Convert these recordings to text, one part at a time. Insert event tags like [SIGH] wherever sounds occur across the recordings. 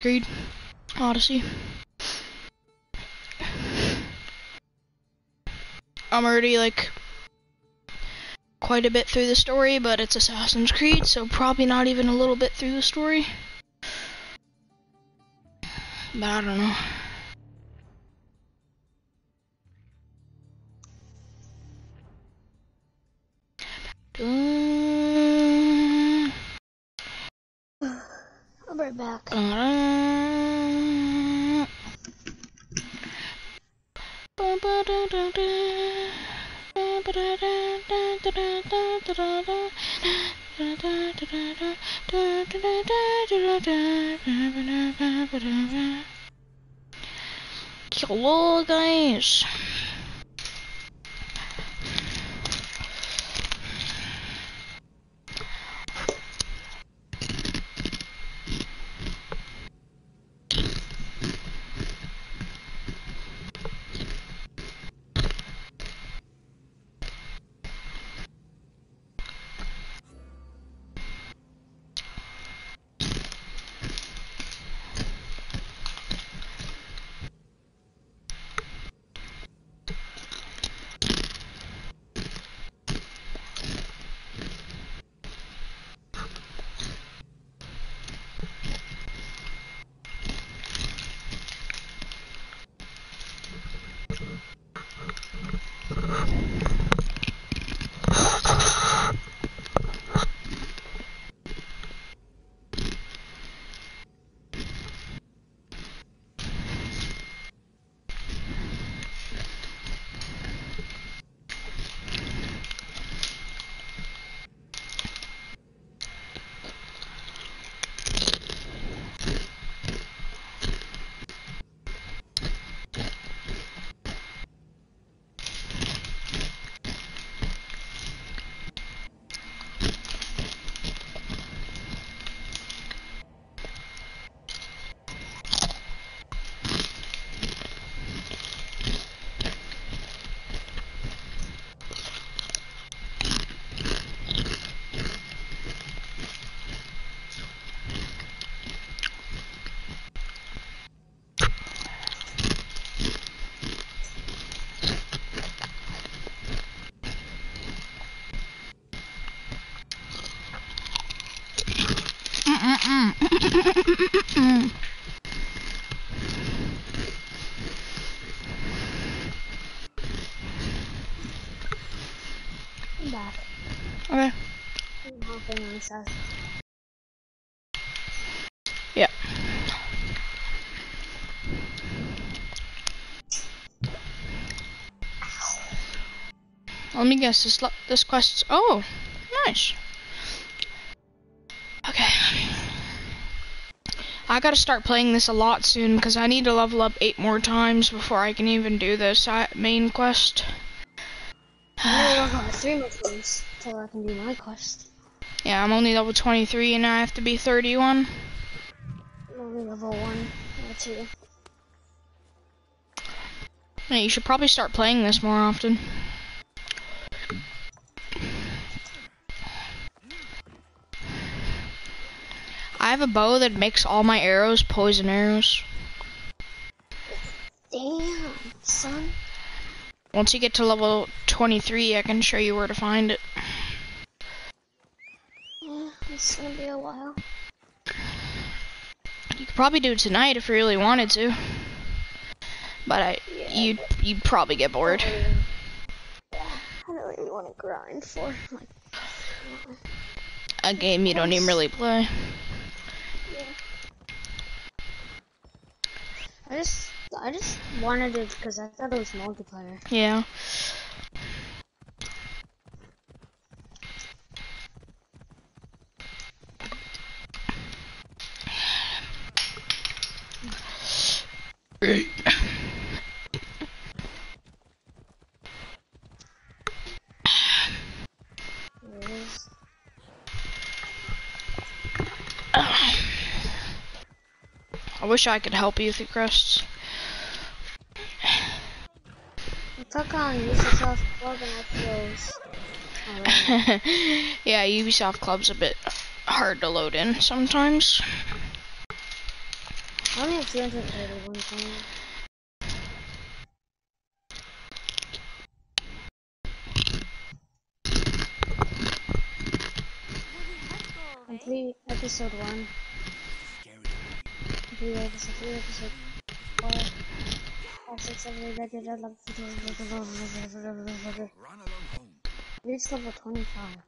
Creed Odyssey. I'm already like quite a bit through the story, but it's Assassin's Creed, so probably not even a little bit through the story. But I don't know. I'll be right back. Hello guys. Yeah. Let me guess. This this quest. Oh, nice. Okay. I gotta start playing this a lot soon because I need to level up eight more times before I can even do this si- main quest. I'm gonna work on three more times until I can do my quest. Yeah, I'm only level 23 and I have to be 31. I'm only level one or two. Yeah, you should probably start playing this more often. I have a bow that makes all my arrows poison arrows. Damn, son. Once you get to level 23, I can show you where to find it. Yeah, it's gonna be a while. You could probably do it tonight if you really wanted to. But I, Yeah. you'd, you'd probably get bored. Yeah, I don't really want to grind for like. A game you don't even really play. Yeah. I just, I just wanted it because I thought it was multiplayer. Yeah. I wish I could help you through crests. I took on Ubisoft Club and I [LAUGHS] yeah, Ubisoft Club's a bit hard to load in sometimes. I only have 231 coins. Complete episode 1. Complete episode 2, episode 4. 5, 6, 7, 8, 9, 10, 11, 12, Run along home. Reach level 25.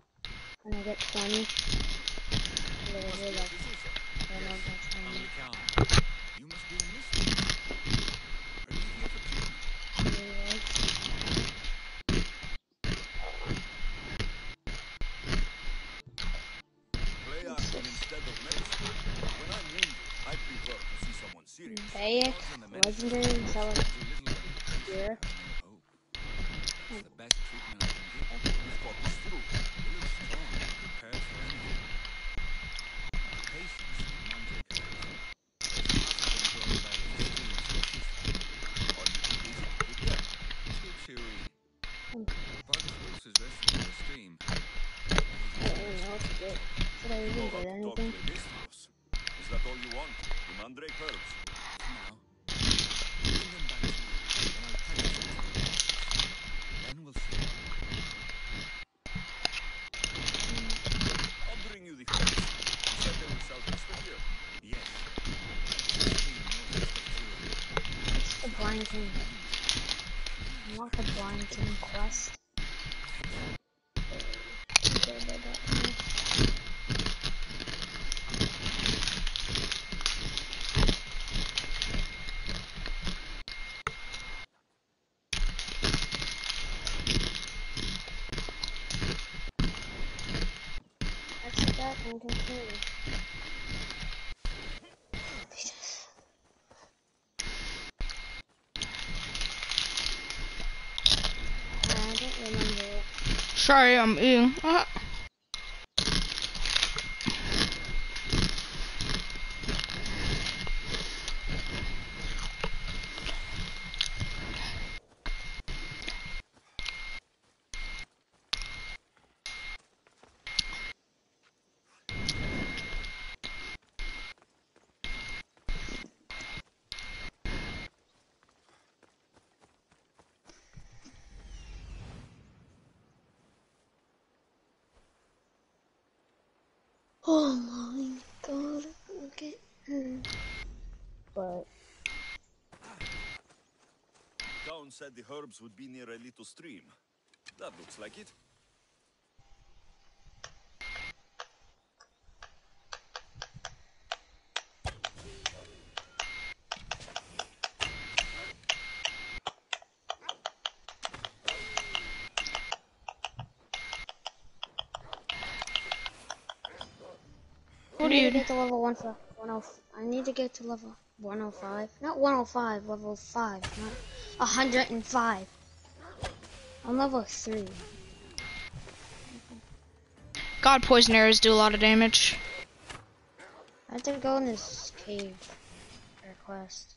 When I get 20. Yeah, yeah, like, I don't know Sorry, I'm eating. Uh-huh. Said the herbs would be near a little stream. That looks like it. what I do need you to get to level one for one oh. I need to get to level 105. Not 105, level 5. Not 105. I'm level 3. God poison arrows do a lot of damage. I have to go in this cave request.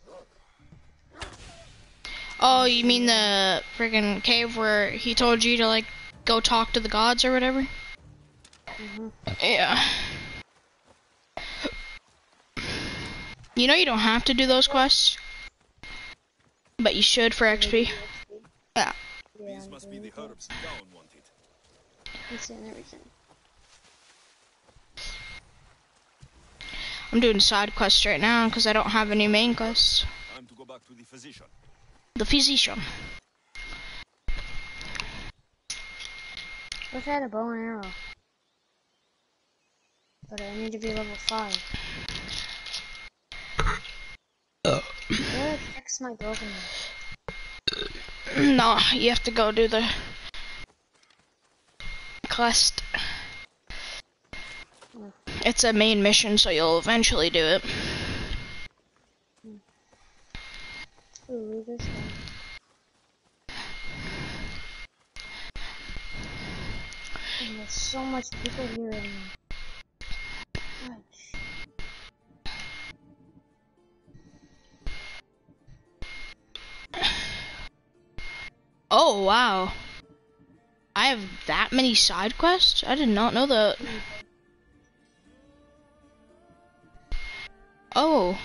Oh, you mean the friggin' cave where he told you to like go talk to the gods or whatever? hmm Yeah. You know you don't have to do those quests, but you should for XP. Yeah. Yeah, These I'm must be doing the herbs Town wanted. It's in everything. I'm doing side quests right now because I don't have any main quests. Time to go back to the physician. The physician. Wish I had a bow and arrow. But I need to be level 5. Uh, Where the my broken one? no, you have to go do the quest. It's a main mission, so you'll eventually do it. Ooh, one. And there's so much people here Oh, wow. I have that many side quests? I did not know that. Oh.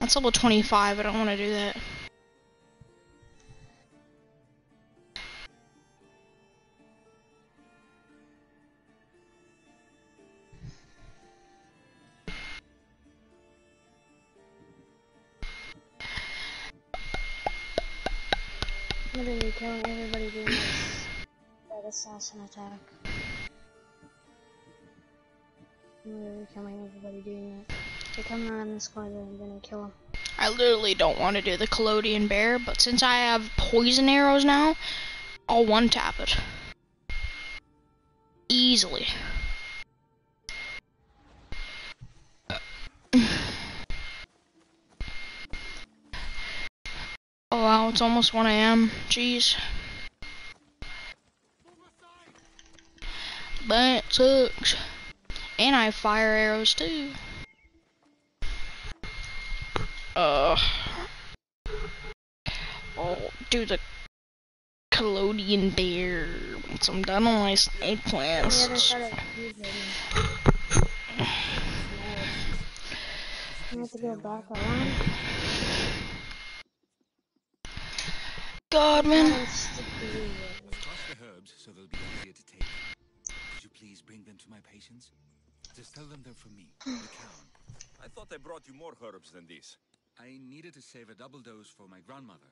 That's level 25, I don't want to do that. Assassin attack. Literally killing everybody doing that. They come around this corner and then I kill them. I literally don't want to do the Collodion Bear, but since I have poison arrows now, I'll one tap it. Easily. [SIGHS] Oh wow, it's almost 1 a.m. Jeez. That sucks. And I have fire arrows too. Uh. Oh, do the Collodion Bear. Once I'm done on my snake On the other plants. side of the cube, maybe. I have to go back around. God, man. Please bring them to my patients? Just tell them they're for me, [SIGHS] the Count. I thought I brought you more herbs than these. I needed to save a double dose for my grandmother.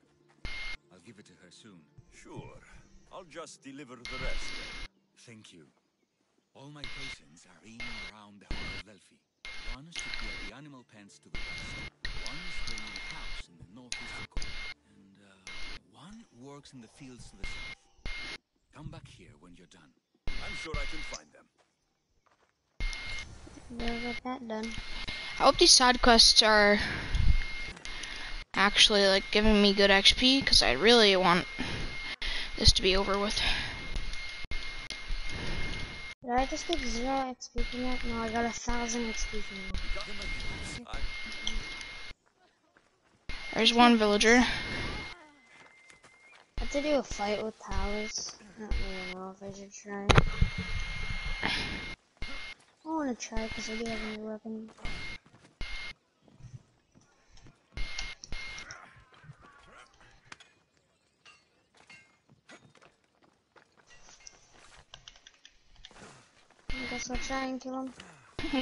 I'll give it to her soon. Sure. I'll just deliver the rest. Thank you. All my patients are in and around the Hall of Delphi. One should be at the animal pens to the west. One is staying in a house in the northeastern corner. And uh, one works in the fields to the south. Come back here when you're done. I'm sure I can find them. We'll get that done. I hope these side quests are actually like giving me good XP because I really want this to be over with. Did I just get zero XP from that? No, I got a thousand XP from that. There's one villager. I have to do a fight with towers. I don't really know if I should try. I want to try because I do have a new weapon. I guess I'll try and kill him.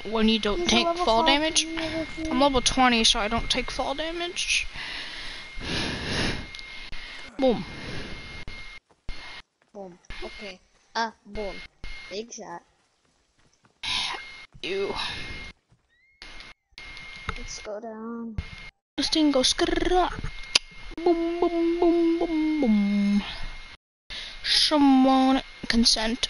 [LAUGHS] when you don't He's take fall damage. and level three. I'm level 20, so I don't take fall damage. [SIGHS] Boom. Boom. Okay. Ah, boom. Big shot. Ew. Let's go down. This thing goes. Boom, boom, boom, boom, boom. Someone consent.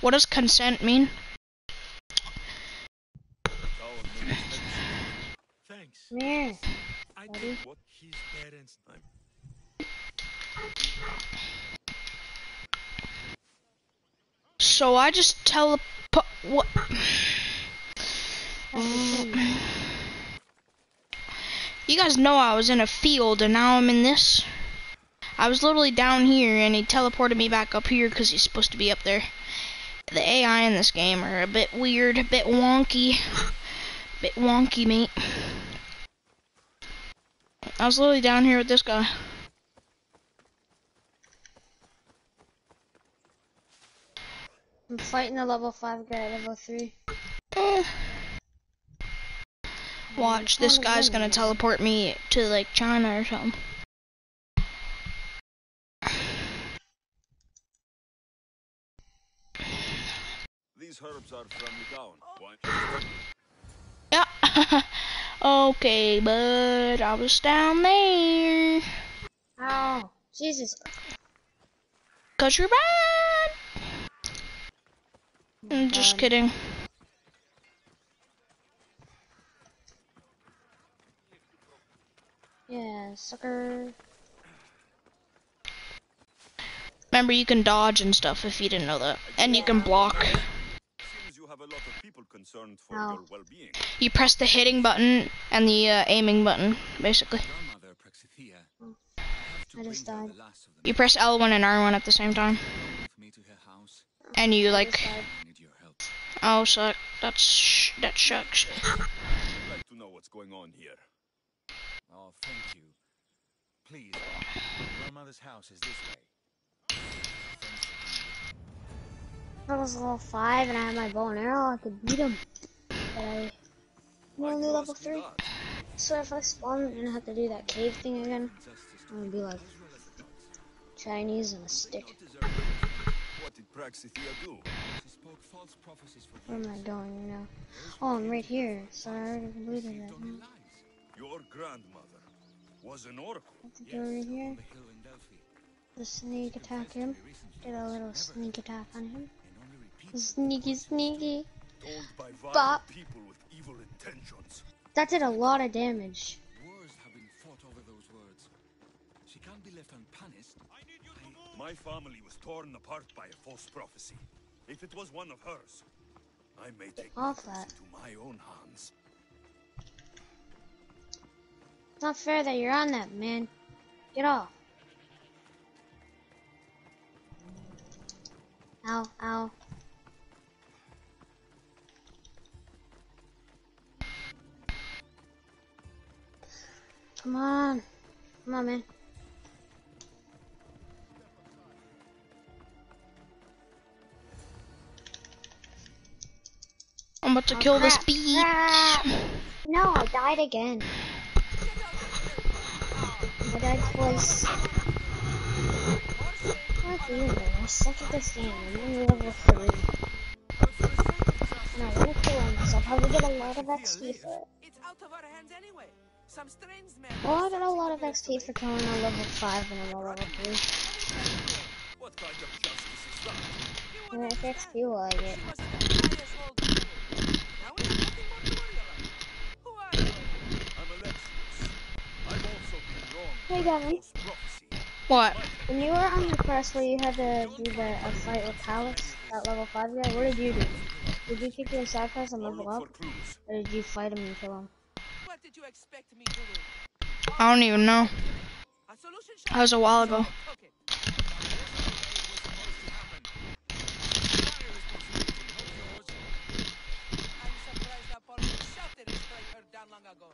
What does consent mean? Cow needs medicine. Thanks. Come here. I Buddy. did what his parents. I'm So I just teleport. What? You guys know I was in a field and now I'm in this. I was literally down here and he teleported me back up here because he's supposed to be up there. The AI in this game are a bit weird, a bit wonky. bit wonky, mate. I was literally down here with this guy. I'm fighting a level 5 guy at level 3. Eh. [SIGHS] Watch, this guy's gonna teleport me to like China or something. These herbs are from the town. Why? Yeah. [LAUGHS] okay, but I was down there. Oh, Jesus. Cause you're bad. I'm just God. kidding. Yeah, sucker. Remember, you can dodge and stuff if you didn't know that. And you can block. You have a lot of people concerned for your well-being. You press the hitting button and the uh, aiming button, basically. Grandmother Praxithea. I have to I just died. the last of them. You press L1 and R1 at the same time. If me to her house. And you like, Side. I need your help. Oh, suck. that's sh- that sucks. I'd like to know what's going on here. Oh, thank you. Please, your mother's house is this way. Thanks for coming. If I was level 5 and I had my bow and arrow, I could beat him. But I... I'm Why'd only level 3. that? So if I spawn and have to do that cave thing again, I'm gonna be like Chinese and a stick. What did Praxithea do? She false prophecies for Where am I going right now? Oh, I'm right here. So I already completed Believed that. only huh? lies. Your grandmother was an oracle. What's it do right here? the hill in sneak attack him. Very recently. Get a little Never sneak attack on him. and only repeats Sneaky, sneaky. By Bop. people with evil intentions. That did a lot of damage. Wars have been fought over those words. She can't be left unpunished. My family was torn apart by a false prophecy. If it was one of hers, I may take off matters that. into my own hands. It's not fair that you're on that, man. Get off. Ow, ow. Come on. Come on, man. About to Oh, kill this crap, bee. crap. No, I died again. I died twice. What do you know? I suck at this game. I'm only level 3. And I want to kill him, so I'll probably get a lot of XP for it. It's out of our hands anyway. Some strange man. Well, I got a lot of XP for killing a level 5 and I'm a level 3. What kind of justice is that? How much XP will I get? She was in the highest hold before. Now we have nothing more to worry about. Who are you? I'm Alexios. I've also been wrong Hey, by Gavin. What? When you were on the quest where you had to do the a fight with Palace, that level 5 guy, what did you do? Did you keep your side quest and level up? Or did you fight him and kill him? What did you expect me to do? I don't even know. A That was a while ago. Okay. I'm surprised that Paul shouted and strike her down long ago.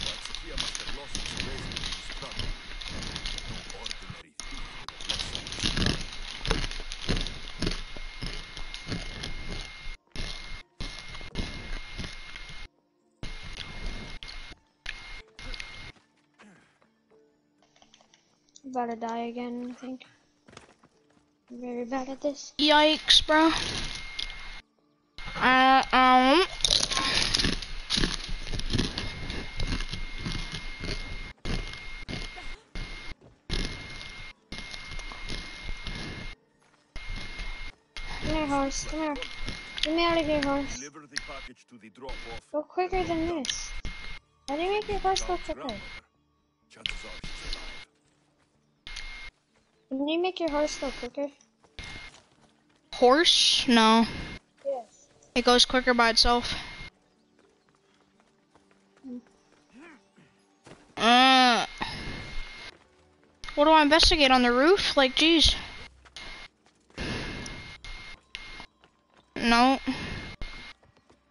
Praxithea must have lost its about to die again, I think. I'm very bad at this. Yikes, bro. Uh, um. Come here, horse. Come here. Get me out of here, horse. Deliver the package to the drop-off. Go quicker than this. How do you make your horse go Without quicker? grandmother, Chances are she's alive. Can you make your horse go quicker? Horse? No. Yes. It goes quicker by itself. Uh. What do I investigate on the roof? Like, geez. No.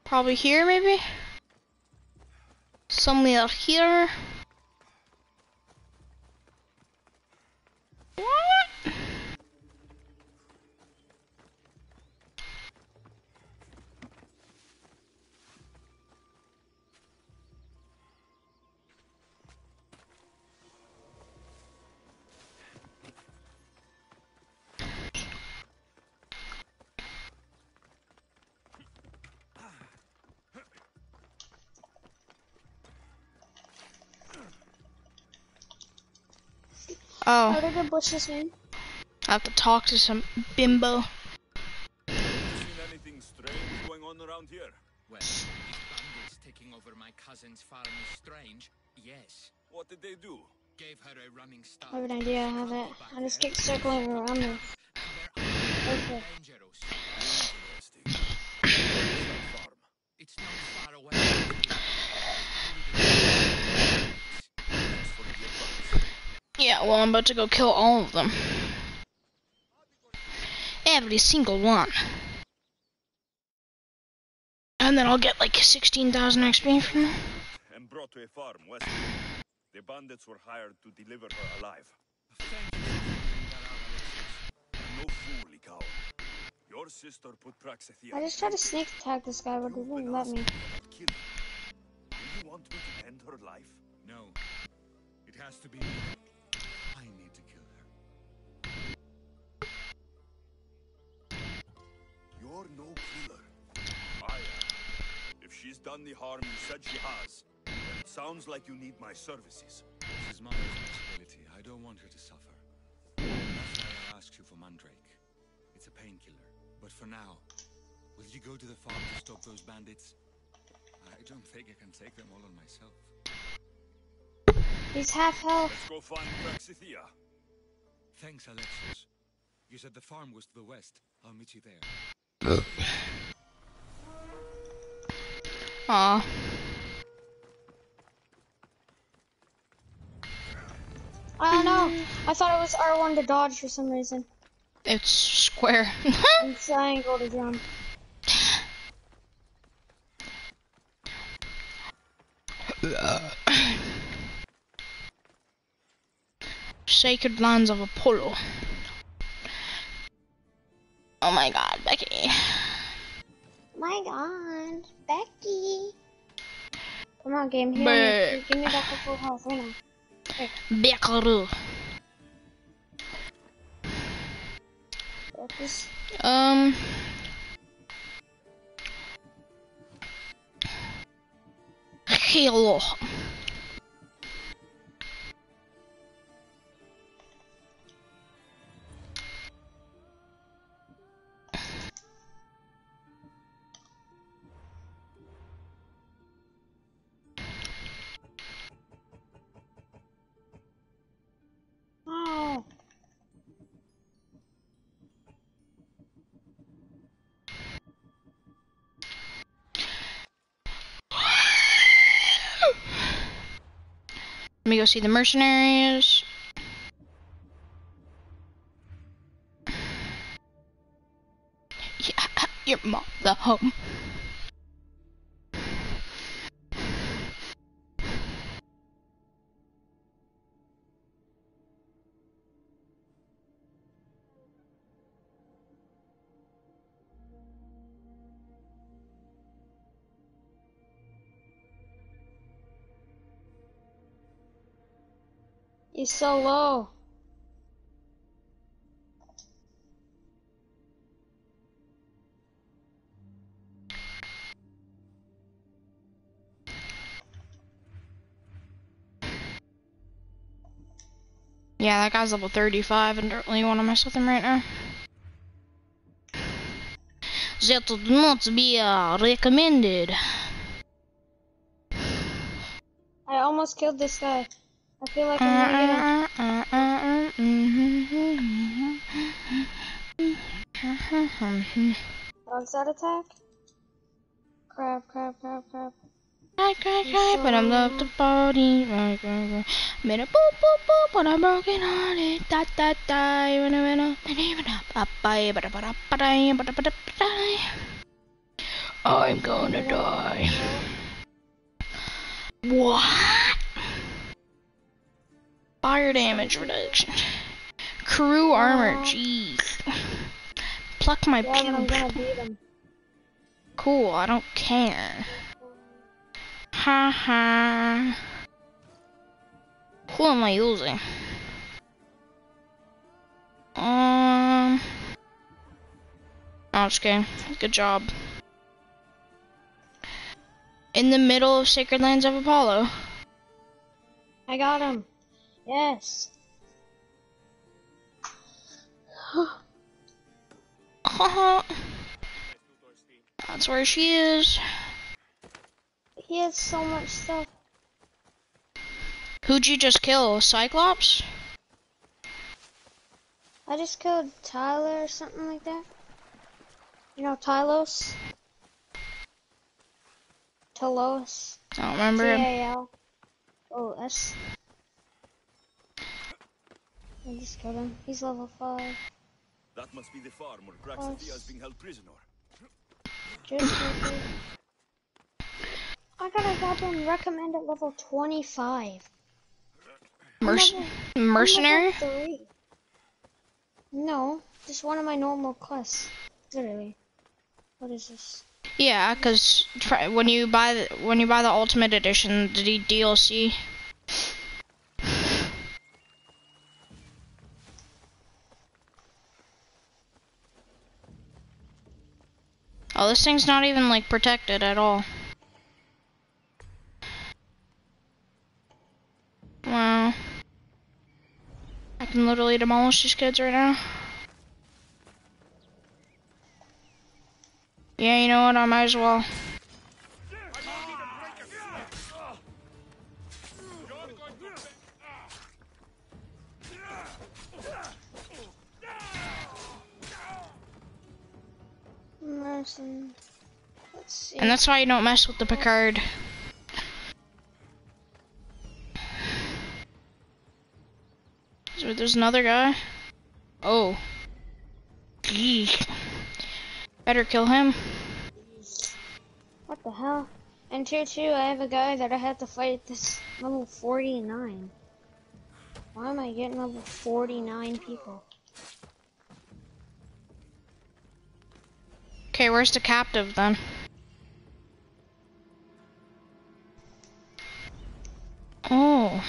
Probably here, maybe? Somewhere here. What? Oh, How did the bushes man? I have to talk to some bimbo. Seen anything strange going on around here? Well, if bandits taking over my cousin's farm is strange, yes. What did they do? Gave her a running start. I have an idea how that. I just keep circling around them. Okay. Dangerous. Interesting. Where's that [COUGHS] farm? It's not far away. Thanks for the advice. Yeah, well, I'm about to go kill all of them. Every single one. And then I'll get like 16,000 XP from them. And brought to a farm west. The bandits were hired to deliver her alive. Thank you for figuring that out, Alexios. No fool, Ikawa. Your sister put Praxithea. I just tried to sneak attack this guy, but he wouldn't let me. Kill her. Do you want me to end her life? No. It has to be You're no killer. I am. If she's done the harm you said she has, then it sounds like you need my services. This is my responsibility. I don't want her to suffer. That's why I asked you for Mandrake. It's a painkiller. But for now, will you go to the farm to stop those bandits? I don't think I can take them all on myself. He's half health. Let's go find Praxithea. Thanks, Alexios. You said the farm was to the west. I'll meet you there. Aw. I don't know. I thought it was R1 to dodge for some reason. It's square. [LAUGHS] And triangle to jump. Sacred lands of Apollo. Oh my god, Becky. My god, Becky. Come on, game. Here, me. Give me back the full health right now. Beckaroo. Focus. Um. Hello. Let me go see the mercenaries. Yeah, [LAUGHS] your mom, the home. So low. Yeah, that guy's level 35 and don't really want to mess with him right now. That would not be uh, recommended. I almost killed this guy. I feel like I'm gonna that attack? Crab, crab, crab, crab. Cry, cry, cry, but I'm love the party. Cry, cry, cry. Made a boop, boop, boop, but I'm broken hearted. Da, da, da. When I went up, and even up, up, bye, ba, da, ba, da, ba, da, ba, da, ba, da, ba, da. I'm gonna die. What? Fire damage reduction. Crew armor, jeez. Pluck my Yeah, but I'm gonna beat him. Cool, I don't care. Ha ha. Who am I using? Um. Oh, kidding. Good job. In the middle of Sacred Lands of Apollo. I got him. Yes. Haha. That's where she is. He has so much stuff. Who'd you just kill? Cyclops? I just killed Tyler or something like that. You know Tylos? Talos. I don't remember him. T-A-L. Oh, S. I just killed him. He's level 5. That must be the farm where Praxithea is being held prisoner. I got a goblin recommended level 25. Merc- Level- I'm mercenary? No, just one of my normal quests. Literally. What is this? Yeah, cause when you buy the, when you buy the Ultimate Edition, the DLC. Oh, this thing's not even like protected at all. Wow. I can literally demolish these kids right now. Yeah, you know what? I might as well. Let's see. And that's why you don't mess with the Picard. So there's another guy. Oh. Gee. Better kill him. What the hell? In tier 2, I have a guy that I have to fight at this level 49. Why am I getting level 49 people? Okay, where's the captive then? Oh.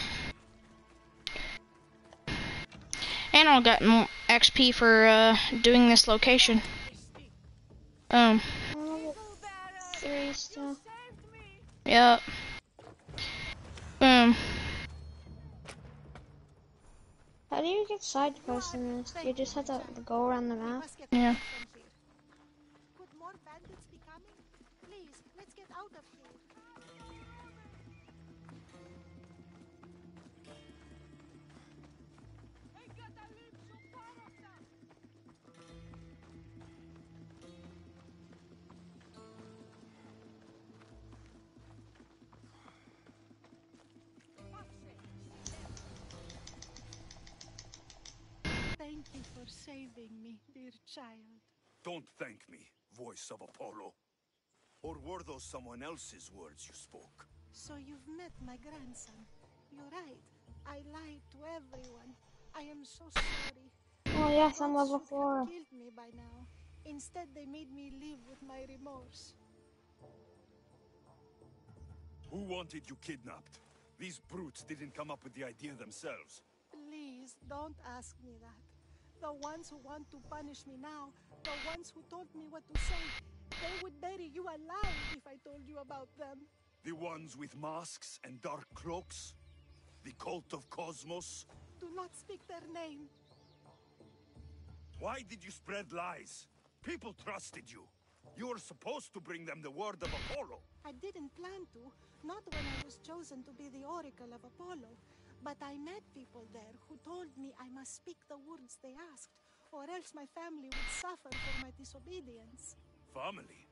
And I'll get more XP for uh, doing this location. Um, I'm level 3 still. yep. Boom. How do you get side quests in this? You just have to go around the map? Yeah. Could more bandits be coming? Please, let's get out of here. Thank you for saving me, dear child. Don't thank me, voice of Apollo. Or were those someone else's words you spoke? So you've met my grandson. You're right. I lied to everyone. I am so sorry. Oh yes, I'm level should have 4. killed me by now. Instead, they made me live with my remorse. Who wanted you kidnapped? These brutes didn't come up with the idea themselves. Please don't ask me that. The ones who want to punish me now, the ones who told me what to say, they would bury you alive if I told you about them. The ones with masks and dark cloaks? The cult of Cosmos? Do not speak their name. Why did you spread lies? People trusted you. You were supposed to bring them the word of Apollo. I didn't plan to, not when I was chosen to be the Oracle of Apollo. But I met people there who told me I must speak the words they asked, or else my family would suffer for my disobedience. Family?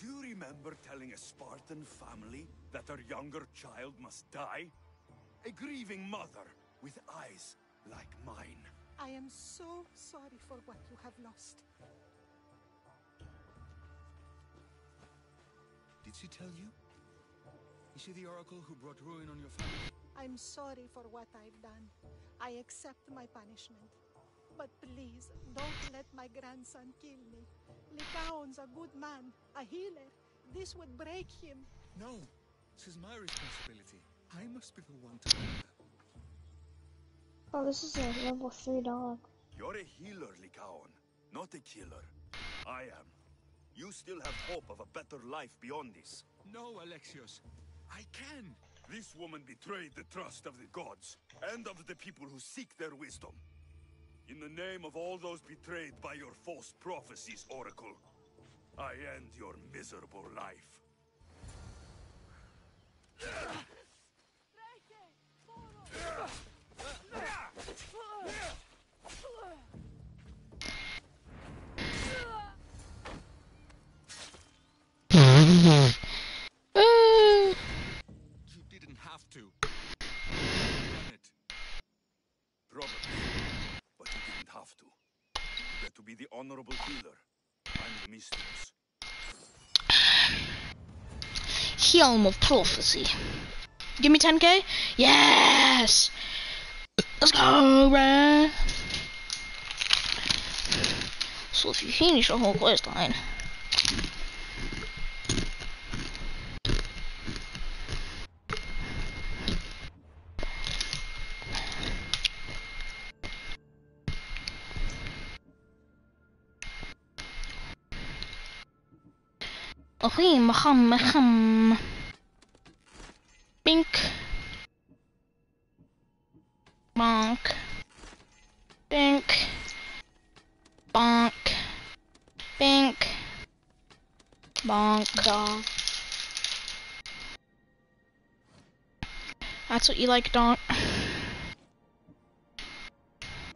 Do you remember telling a Spartan family that their younger child must die? A grieving mother with eyes like mine. I am so sorry for what you have lost. Did she tell you? Is she the oracle who brought ruin on your family? I'm sorry for what I've done. I accept my punishment. But please, don't let my grandson kill me. Lycaon's a good man, a healer. This would break him. No, this is my responsibility. I must be the one to help her. Oh, this is a level 3 dog. You're a healer, Lycaon, not a killer. I am. You still have hope of a better life beyond this. No, Alexios. I can. This woman betrayed the trust of the gods and of the people who seek their wisdom. In the name of all those betrayed by your false prophecies, Oracle, I end your miserable life. Ooh. You didn't have to. Done it. Probably, but you didn't have to. be the honorable healer. I'm mistress. Helm of Prophecy. Give me 10k? Yes! Let's go, bruh! So if you finish the whole Ahim, aham, aham. Bink. Bonk. Bink. Bonk. Bink. Bonk. Dog. That's what you like, donk.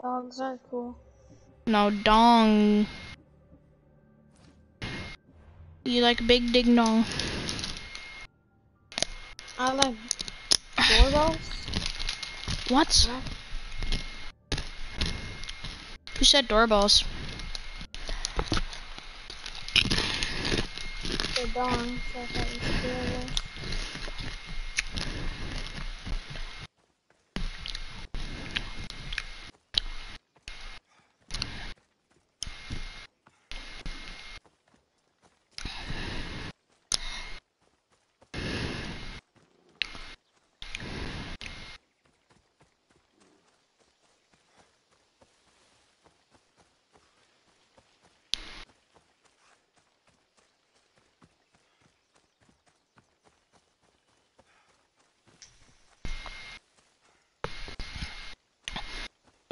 Dogs are cool. No, dong. You like big ding dong. I like doorbells. What? Who said doorbells? They're dong, so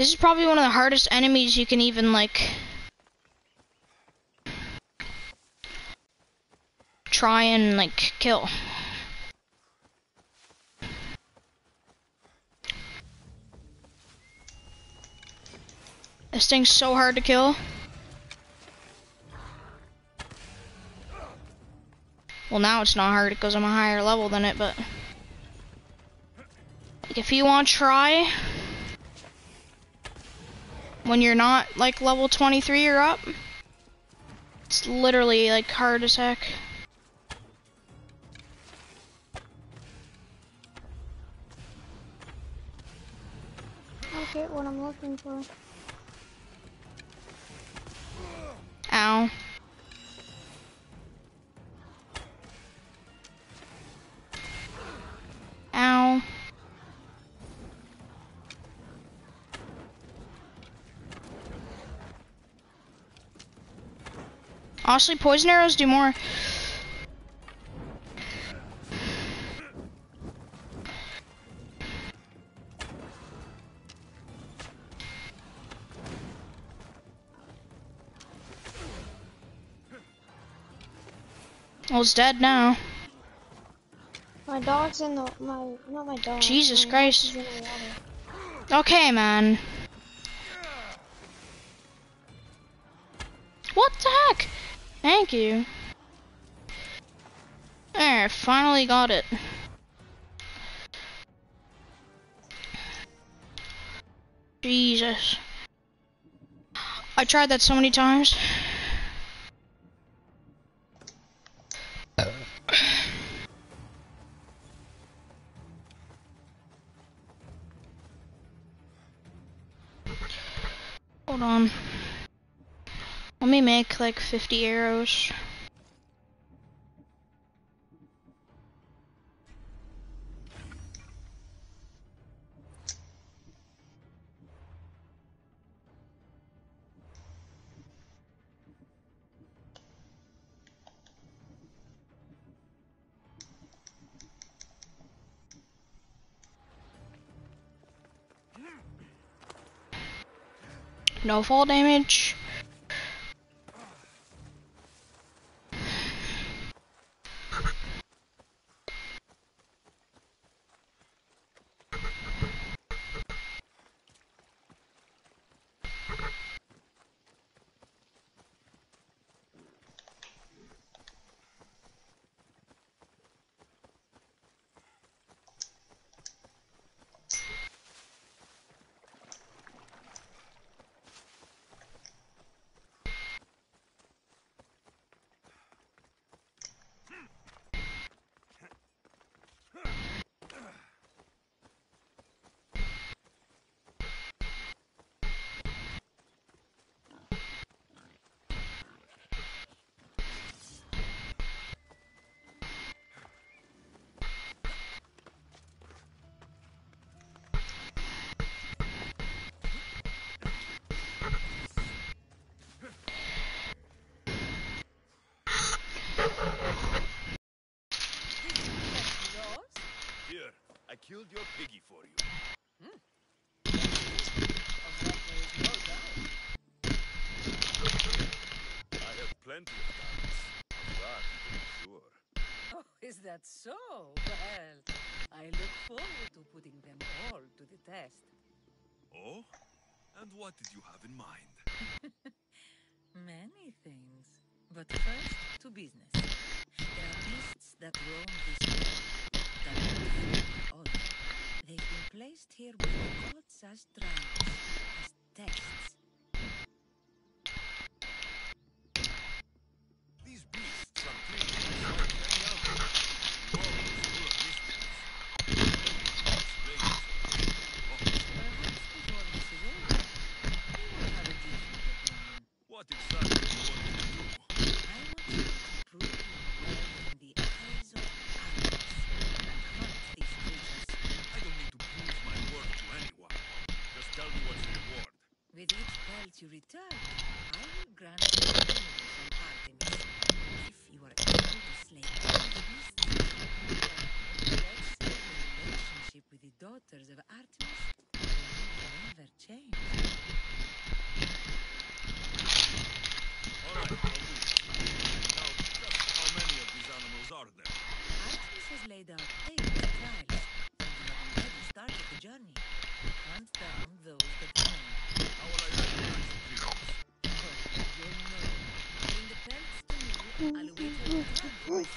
This is probably one of the hardest enemies you can even like try and like kill. This thing's so hard to kill. Well, now it's not hard because I'm a higher level than it, but like, if you want to try when you're not like level 23 or up, it's literally like hard as heck. I get what I'm looking for. Honestly, poison arrows do more. Well, it's dead now. My dog's in the my not my dog. Jesus my Christ. horse is in the water. Okay, man. What the heck? Thank you. There, finally got it. Jesus. I tried that so many times. Hold on. Let me make like 50 arrows. No fall damage. killed your piggy for you. Hmm. I have plenty of guns. Sure. Oh, is that so? Well, I look forward to putting them all to the test. Oh? And what did you have in mind? [LAUGHS] Many things. But first, to business. There are beasts that roam this world. They've been placed here with the gods as drivers, as texts.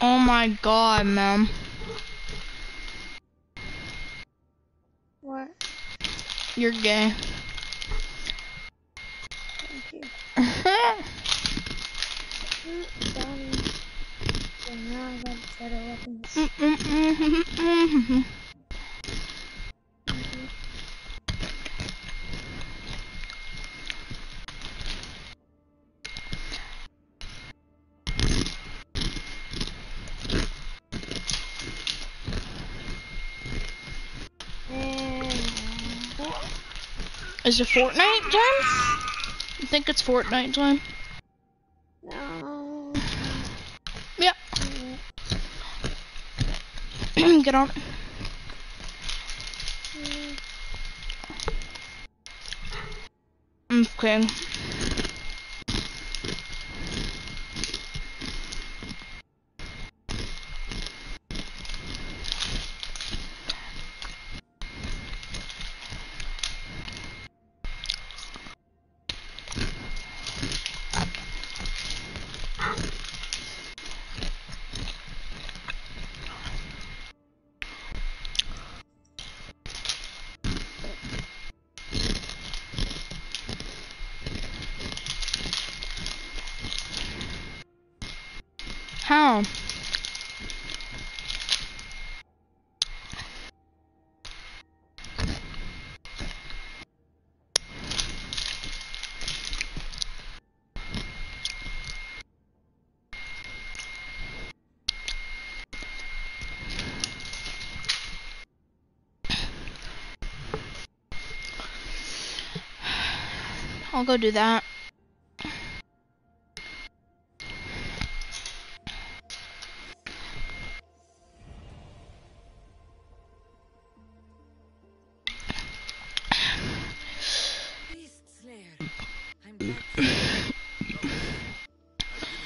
Oh my god, ma'am. What? You're gay. Is it Fortnite time? I think it's Fortnite time. No. Yep. [CLEARS THROAT] Get on. Mm. Okay. I'll go do that. I'm glad to see you. I didn't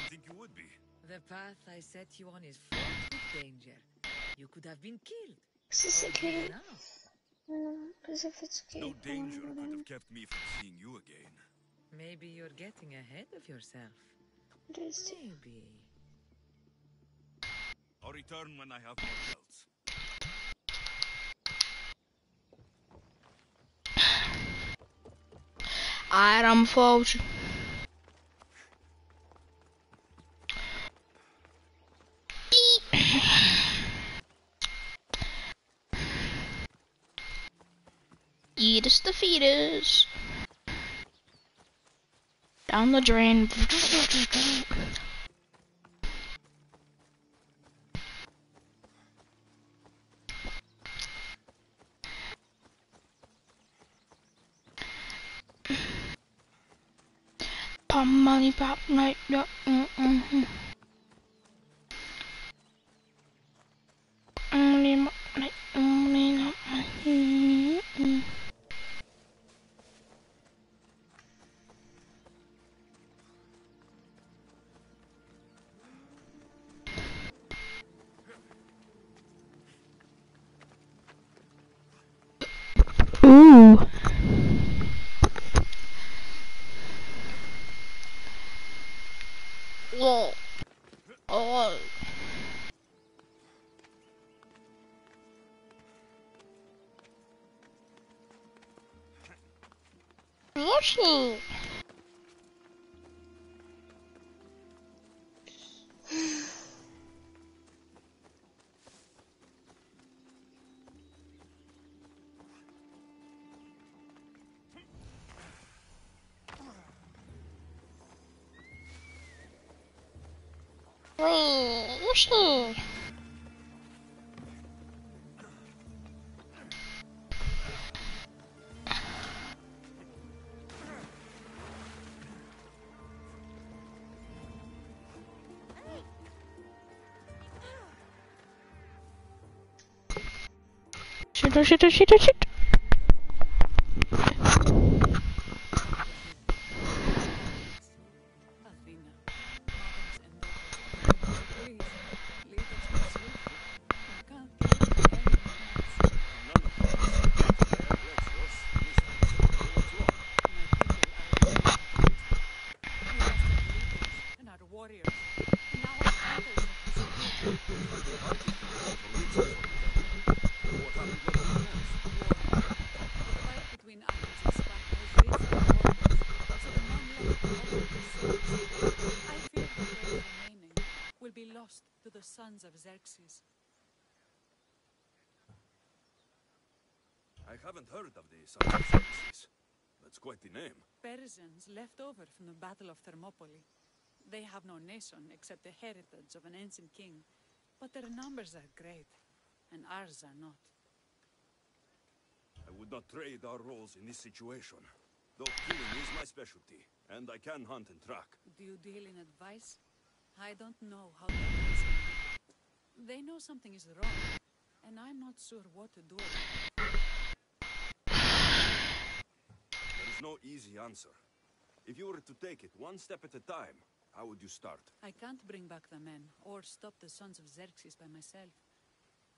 think you would be. The path I set you on is fraught with danger. You could have been killed. Is this Or okay? Even. No, because if it's okay, No danger could have kept me from seeing you again. Maybe you're getting ahead of yourself. What is it? Maybe. I'll return when I have more belts. [SIGHS] Item forge. Eat the fetus. Down the drain. Pop money, pop night. Yeah, mm, mm, 是 সেটা সেটা সেটা heard of the Xerxes. That's quite the name. Persians left over from the Battle of Thermopylae. They have no nation except the heritage of an ancient king, but their numbers are great, and ours are not. I would not trade our roles in this situation. Though killing is my specialty, and I can hunt and track. Do you deal in advice? I don't know how to. They know something is wrong, and I'm not sure what to do about it. There is no easy answer. If you were to take it one step at a time, how would you start? I can't bring back the men or stop the sons of Xerxes by myself.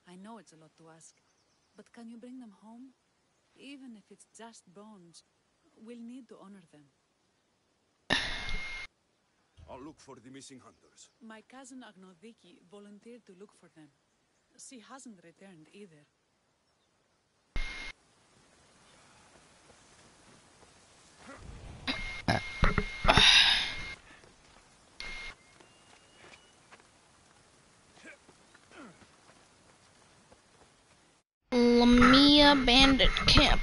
I know it's a lot to ask, but can you bring them home? Even if it's just bones, we'll need to honor them. I'll look for the missing hunters. My cousin Agnodiki volunteered to look for them. She hasn't returned either. Bandit Camp.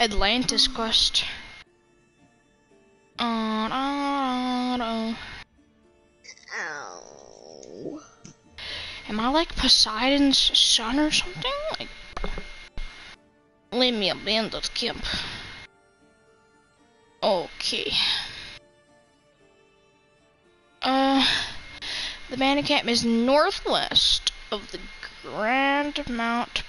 Atlantis quest. Uh. Ow. Am I like Poseidon's son or something? Like, leave me abandoned camp. Okay. Uh, the bandit camp is northwest of the Grand Mount.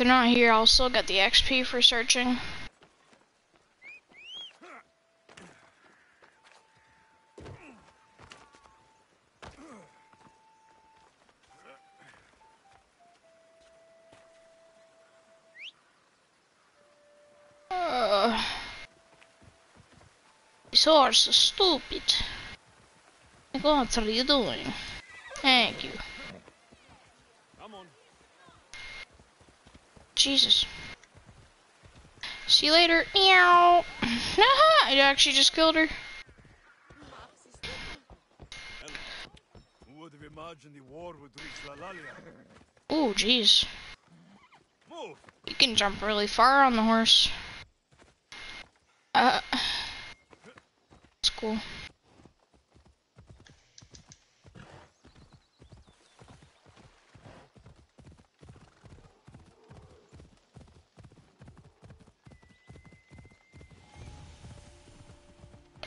They're not here, I'll still get the XP for searching. These horses are stupid. What are you doing? Thank you. Come on. Jesus. See you later. Meow. [LAUGHS] I actually just killed her. Ooh, jeez. You can jump really far on the horse. Uh, it's cool.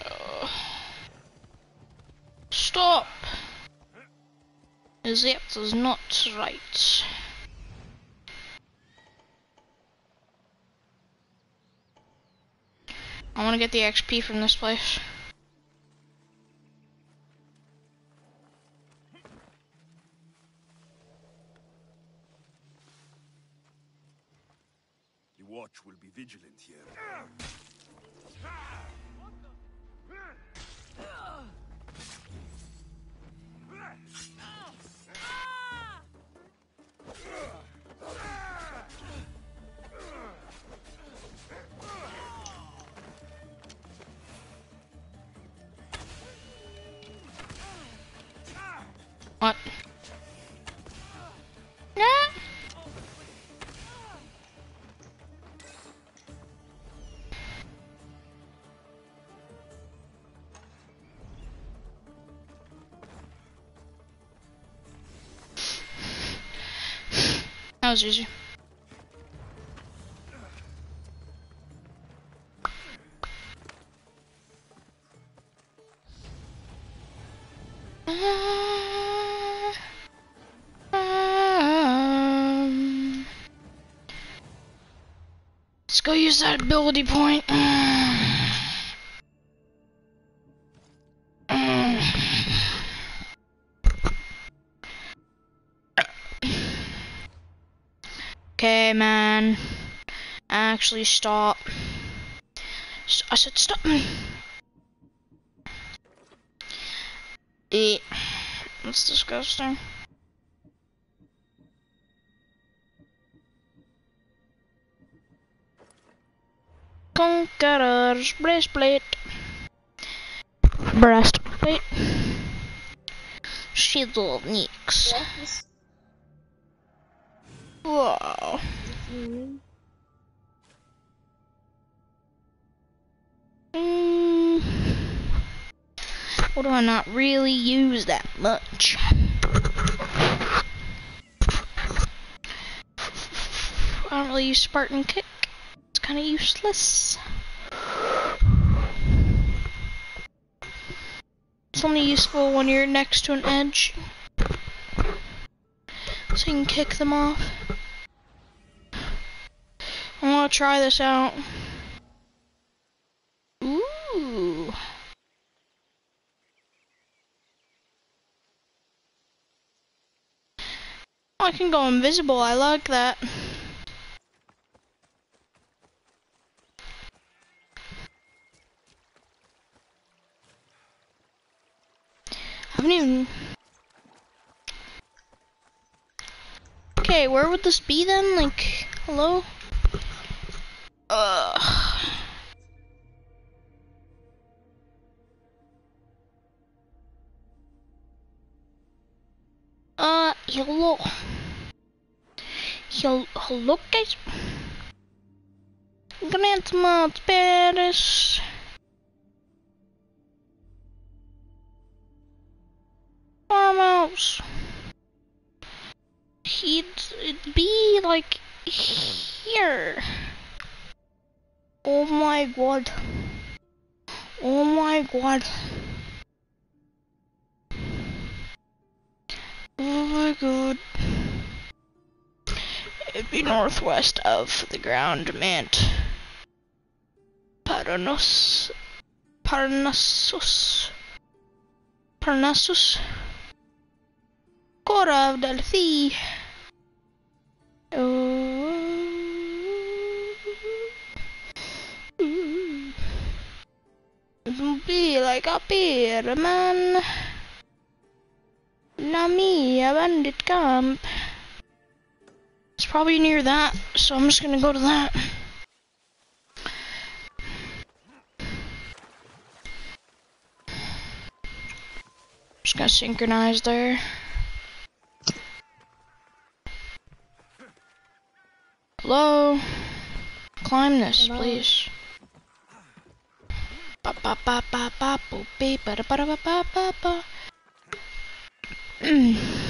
Uh, Stop! That is not right. I want to get the XP from this place. The watch will be vigilant here. Was let's go use that ability point. Actually, stop. I said stop. [CLEARS THROAT] Eat. That's disgusting. Conqueror's breastplate. Breastplate. Shield of. Not really use that much? I don't really use Spartan Kick. It's kind of useless. It's only useful when you're next to an edge. So you can kick them off. I want to try this out. Ooh. Can go invisible. I like that. haven't even. Okay, where would this be then? Like, hello? Ugh. Uh, hello. Hel hello, guys. Grandma Paris. Farmhouse. He'd it'd be like here. Oh my god. Oh my god. Oh my god. It'd be northwest of the ground mint. Paranos. Parnassus. Parnassus. Cora del. Oh. Be like a pyramid. La Mia Bandit Camp. Probably near that, so I'm just gonna go to that. Just gonna synchronize there. Hello? Climb this, Hello? please. Ba ba ba ba ba boop ba da ba da ba ba ba ba. [CLEARS THROAT]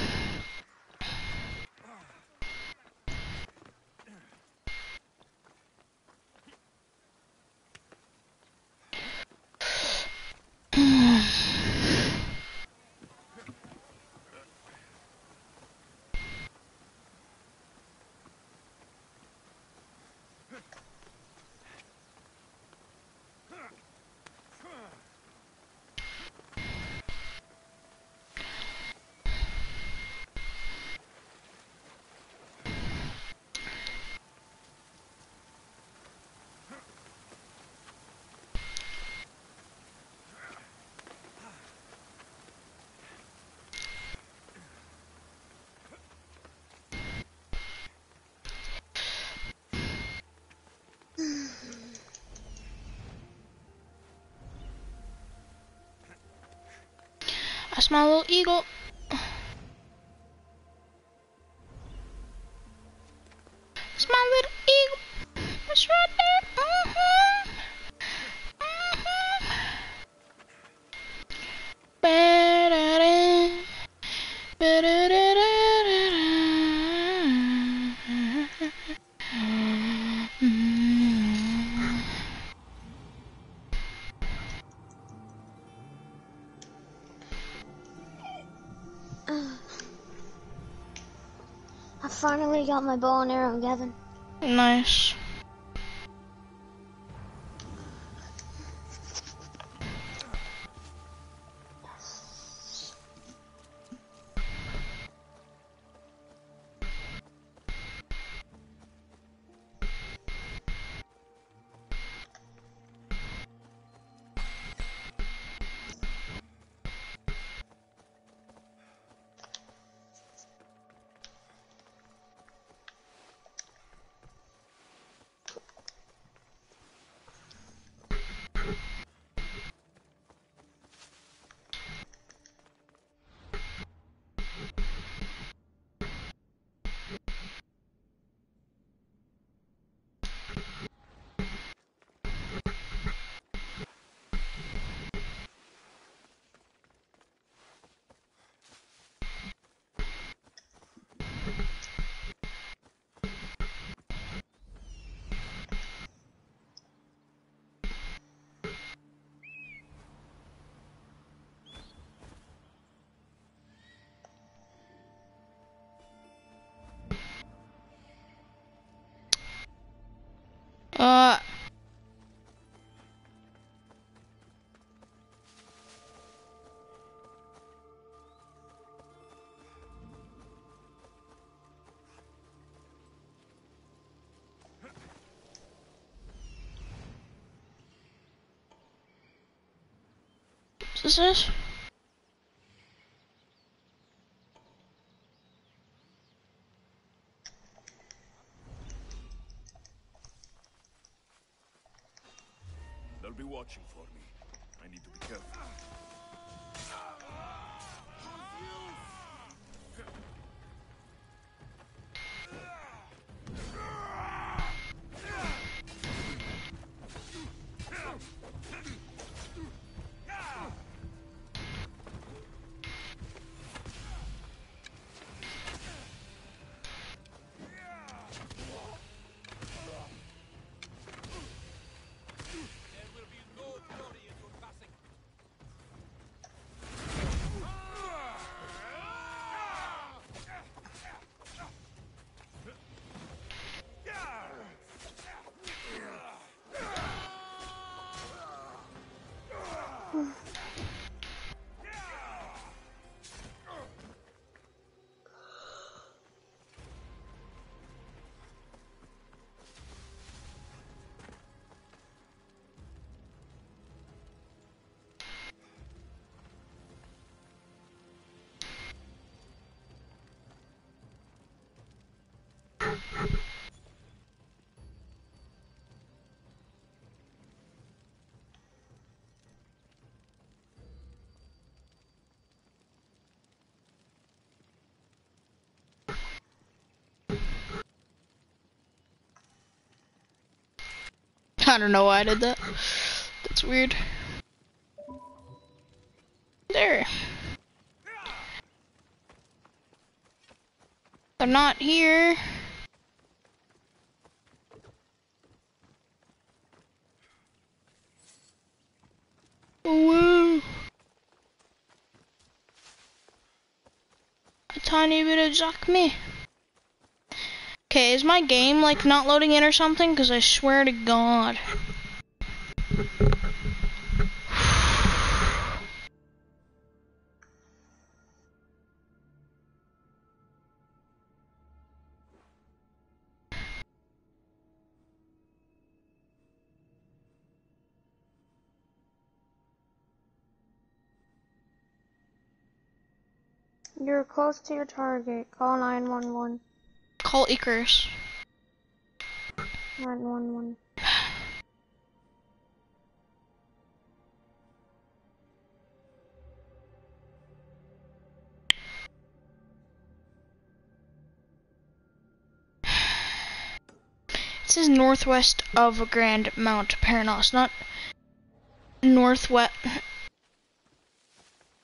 My little eagle. Got my bow and arrow, Gavin. Nice. This is? I don't know why I did that. That's weird. There. They're not here. Woo! A tiny bit of Jack me. Okay, is my game like not loading in or something? Because I swear to God. You're close to your target. Call 911. Call Ikaros. 911. It says northwest of Grand Mount Paranos, not northwest.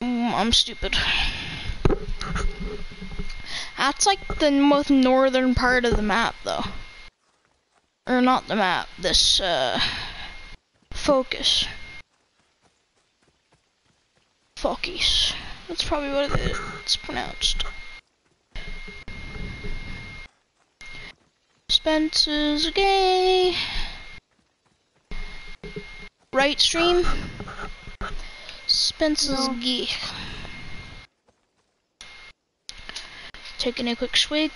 Mm, I'm stupid. That's like the most northern part of the map, though. Or not the map, this, uh, Phokis. Phokis. That's probably what it's pronounced. Spencer's gay. Right stream. Spencer's No. gay. Taking a quick swig.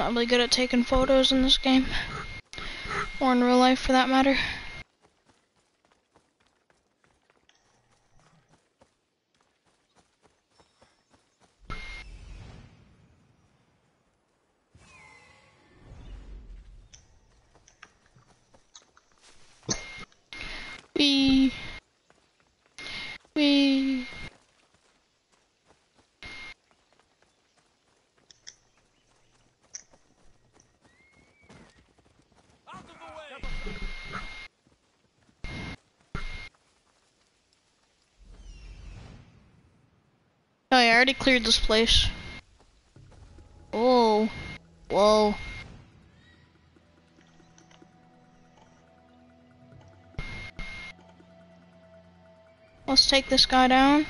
Not really good at taking photos in this game. Or in real life for that matter. Wee. Wee. Out of the way! Oh yeah, I already cleared this place. Oh. Whoa. Let's take this guy down.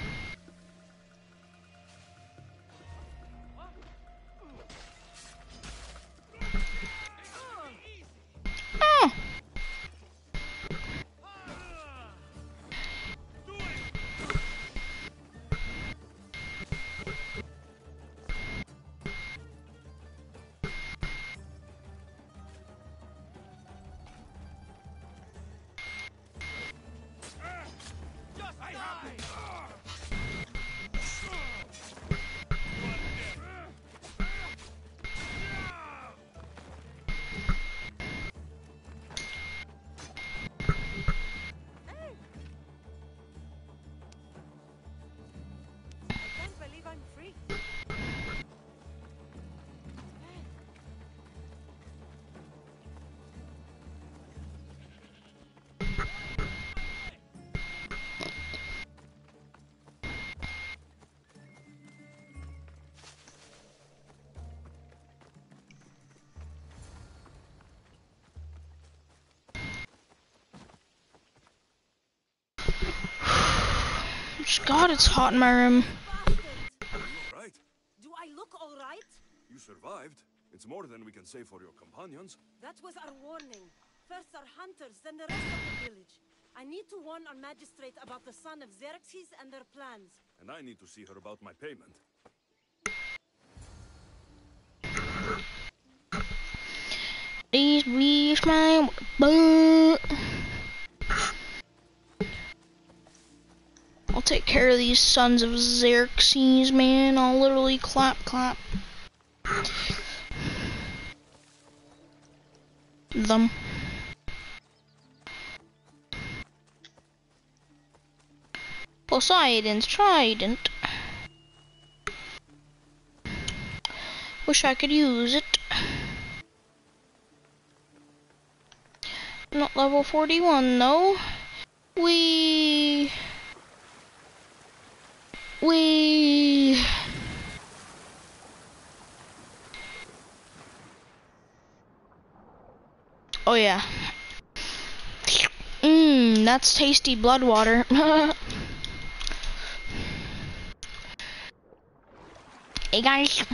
God, it's hot in my room. Right. Do I look all right? You survived. It's more than we can say for your companions. That was our warning. First our hunters, then the rest of the village. I need to warn our magistrate about the son of Xerxes and their plans. And I need to see her about my payment. These bees my butt. These sons of Xerxes, man. I'll literally clap, clap. Them. Poseidon's trident. Wish I could use it. Not level 41 though. We we Oh yeah. Mmm, that's tasty blood water. [LAUGHS] hey guys.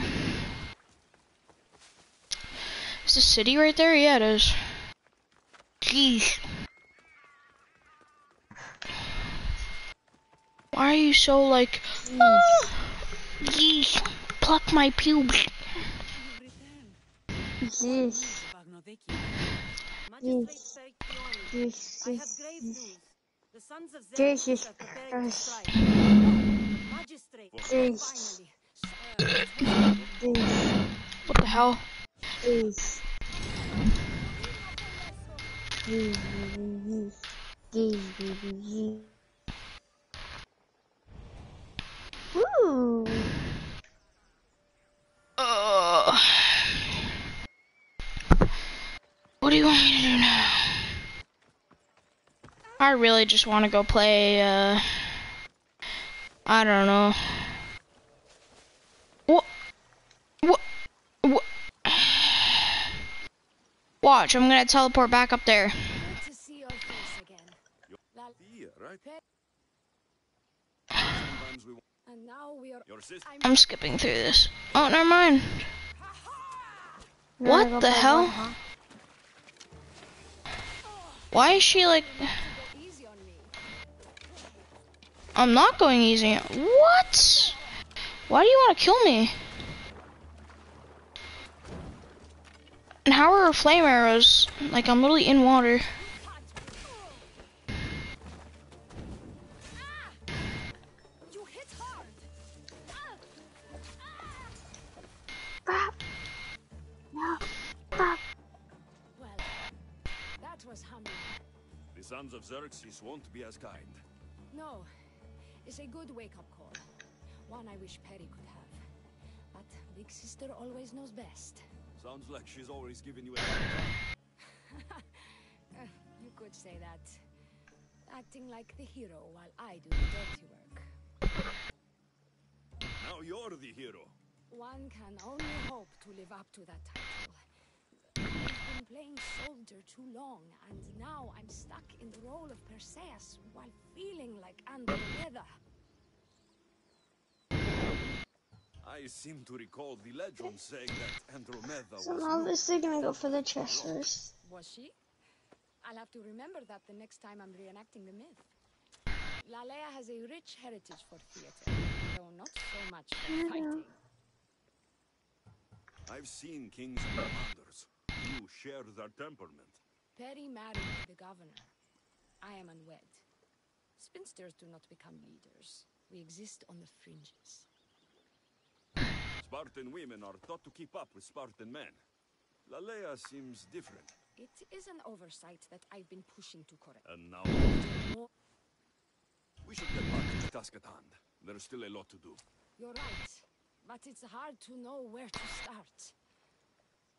Is the city right there? Yeah, it is. Jeez. Why are you so like, oh, jeez, pluck my pubes. Jeez. Magistrate Yes. Ferric Fioni, Jeez. I have grave news. The sons of Jesus Xerxes are preparing to Christ. strike. Magistrate, Jeez. finally. Jeez. What the hell? Jeez. Jeez. Jeez. Woo. Uh, what do you want me to do now? I really just want to go play, uh, I don't know. What? What? What? Watch, I'm gonna teleport back up there. Good to see your face again. Lal- Yeah, right? Sometimes we want And now we are. your. I'm skipping through this. Oh, never mind. You What the hell? ball, huh? Why is she like... Go easy on me. I'm not going easy. What? Why do you want to kill me? And how are her flame arrows? Like, I'm literally in water. Well, that was humbling. The sons of Xerxes won't be as kind. No, it's a good wake-up call. One I wish Perry could have. But Big Sister always knows best. Sounds like she's always giving you a [LAUGHS] you could say that. Acting like the hero while I do the dirty work. Now you're the hero. One can only hope to live up to that title. I've been playing soldier too long, and now I'm stuck in the role of Perseus while feeling like Andromeda. I seem to recall the legend saying that Andromeda So was I'm new. obviously gonna go for the chest first. Was she? I'll have to remember that the next time I'm reenacting the myth. Lalea has a rich heritage for theater, though not so much for fighting. I've seen kings and commanders. You share their temperament. Perry married the governor. I am unwed. Spinsters do not become leaders. We exist on the fringes. Spartan women are taught to keep up with Spartan men. Lalea seems different. It is an oversight that I've been pushing to correct. And now we should get back to the task at hand. There's still a lot to do. You're right, but it's hard to know where to start.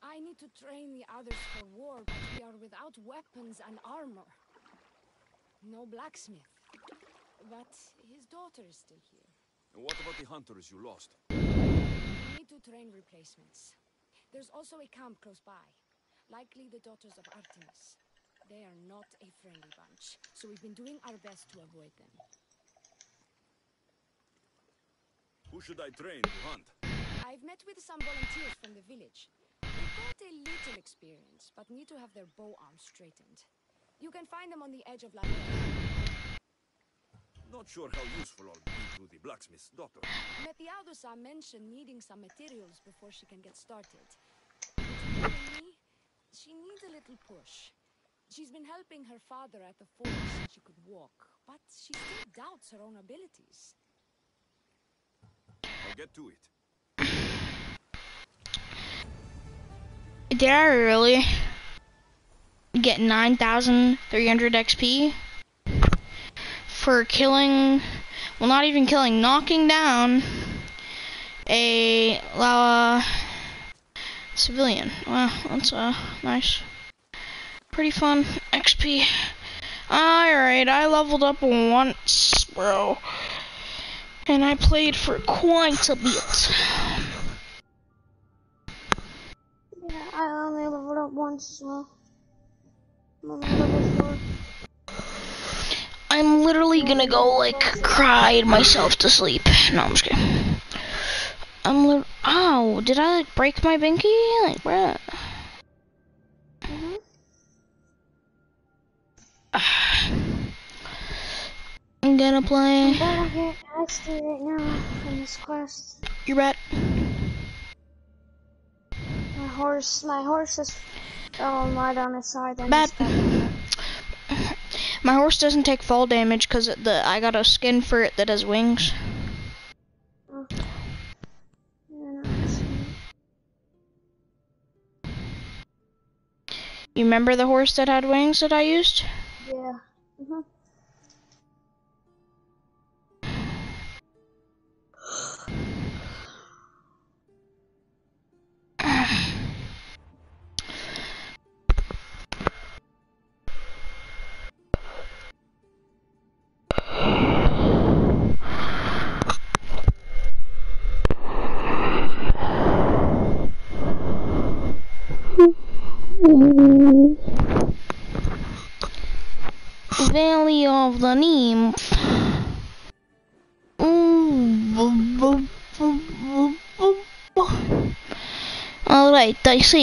I need to train the others for war, but we are without weapons and armor. No blacksmith. But his daughter is still here. And what about the hunters you lost? We need to train replacements. There's also a camp close by. Likely the daughters of Artemis. They are not a friendly bunch, so we've been doing our best to avoid them. Who should I train to hunt? I've met with some volunteers from the village. Got a little experience, but need to have their bow arms straightened. You can find them on the edge of La Not sure how useful I'll be to the blacksmith's daughter. Methiadusa mentioned needing some materials before she can get started. Between you and me, she needs a little push. She's been helping her father at the fort since she could walk, but she still doubts her own abilities. I'll get to it. Did I really get 9,300 XP for killing, well, not even killing, knocking down a Lala civilian? Wow, that's uh, nice. Pretty fun XP. Alright, I leveled up once, bro. And I played for quite a bit. Yeah, I only leveled up once as well. I'm on level four. I'm literally gonna go like cry myself to sleep. No, I'm just kidding. I'm li- Ow, oh, did I like break my binky? Like, bruh. Mm-hmm. [SIGHS] I'm gonna play. I'm gonna get right now from this quest. You bet. My horse, my horse is falling right on its side. Bad. [SIGHS] My horse doesn't take fall damage because the I got a skin for it that has wings. Oh. It's- You remember the horse that had wings that I used? yeah. Mhm. Valley of the Nymph. Alright, I see.